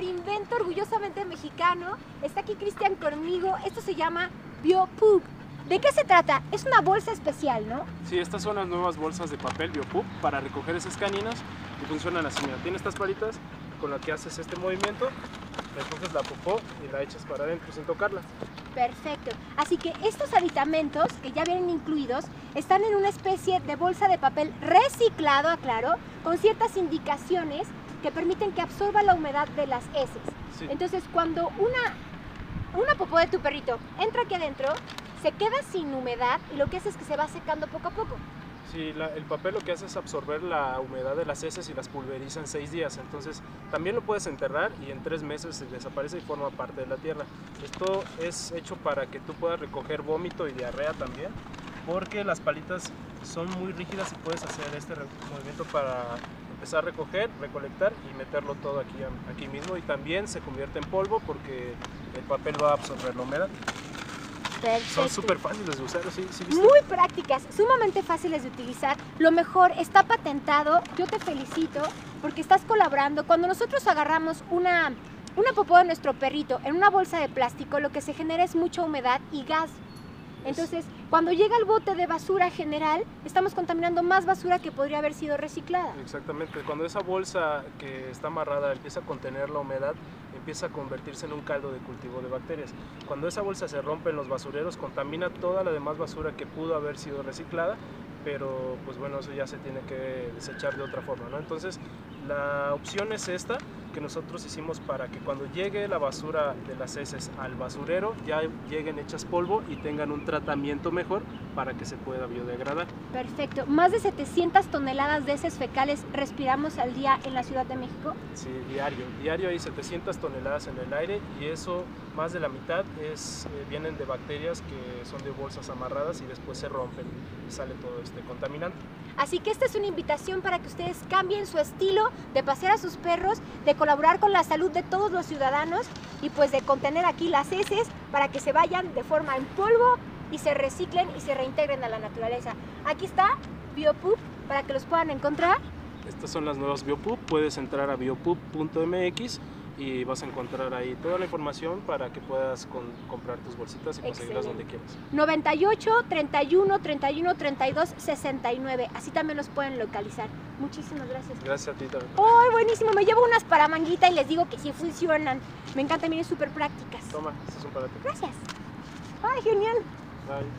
super invento orgullosamente mexicano. Está aquí Cristian conmigo. Esto se llama BioPoop. ¿De qué se trata? Es una bolsa especial, ¿no? Sí, estas son las nuevas bolsas de papel BioPoop para recoger esas caninas y funcionan así. Mira, tiene estas palitas con las que haces este movimiento, recoges la popó y la echas para adentro sin tocarla. Perfecto. Así que estos aditamentos que ya vienen incluidos están en una especie de bolsa de papel reciclado, aclaro, con ciertas indicaciones que permiten que absorba la humedad de las heces. Sí. Entonces, cuando una, una popó de tu perrito entra aquí adentro, se queda sin humedad y lo que hace es que se va secando poco a poco. Sí, la- el papel lo que hace es absorber la humedad de las heces y las pulveriza en seis días. Entonces, también lo puedes enterrar y en tres meses se desaparece y forma parte de la tierra. Esto es hecho para que tú puedas recoger vómito y diarrea también, porque las palitas son muy rígidas y puedes hacer este movimiento para empezar a recoger, recolectar y meterlo todo aquí, aquí mismo. Y también se convierte en polvo porque el papel va a absorber la humedad. Perfecto. Son súper fáciles de usar, ¿sí? ¿Sí viste? Muy prácticas, sumamente fáciles de utilizar. Lo mejor está patentado. Yo te felicito porque estás colaborando. Cuando nosotros agarramos una, una popó de nuestro perrito en una bolsa de plástico, lo que se genera es mucha humedad y gas. Entonces, cuando llega el bote de basura general, estamos contaminando más basura que podría haber sido reciclada. Exactamente, cuando esa bolsa que está amarrada empieza a contener la humedad, empieza a convertirse en un caldo de cultivo de bacterias. Cuando esa bolsa se rompe en los basureros, contamina toda la demás basura que pudo haber sido reciclada, pero pues bueno, eso ya se tiene que desechar de otra forma, ¿no? Entonces, la opción es esta que nosotros hicimos para que cuando llegue la basura de las heces al basurero ya lleguen hechas polvo y tengan un tratamiento mejor para que se pueda biodegradar. Perfecto. Más de 700 toneladas de heces fecales respiramos al día en la Ciudad de México. Sí, diario. Diario hay 700 toneladas en el aire y eso, más de la mitad, es, eh, vienen de bacterias que son de bolsas amarradas y después se rompen y sale todo este contaminante. Así que esta es una invitación para que ustedes cambien su estilo de pasear a sus perros, de colaborar con la salud de todos los ciudadanos y pues de contener aquí las heces para que se vayan de forma en polvo y se reciclen y se reintegren a la naturaleza. Aquí está BioPoop para que los puedan encontrar. Estas son las nuevas Biopup. Puedes entrar a biopup.mx y vas a encontrar ahí toda la información para que puedas con- comprar tus bolsitas y conseguirlas donde quieras. 98 31 31 32 69. Así también los pueden localizar. Muchísimas gracias. Gracias a ti también. ¡Ay, buenísimo! Me llevo unas para manguita y les digo que sí funcionan. Me encantan, miren, súper prácticas. Toma, este es un para ti. Gracias. ¡Ay, genial! Bye.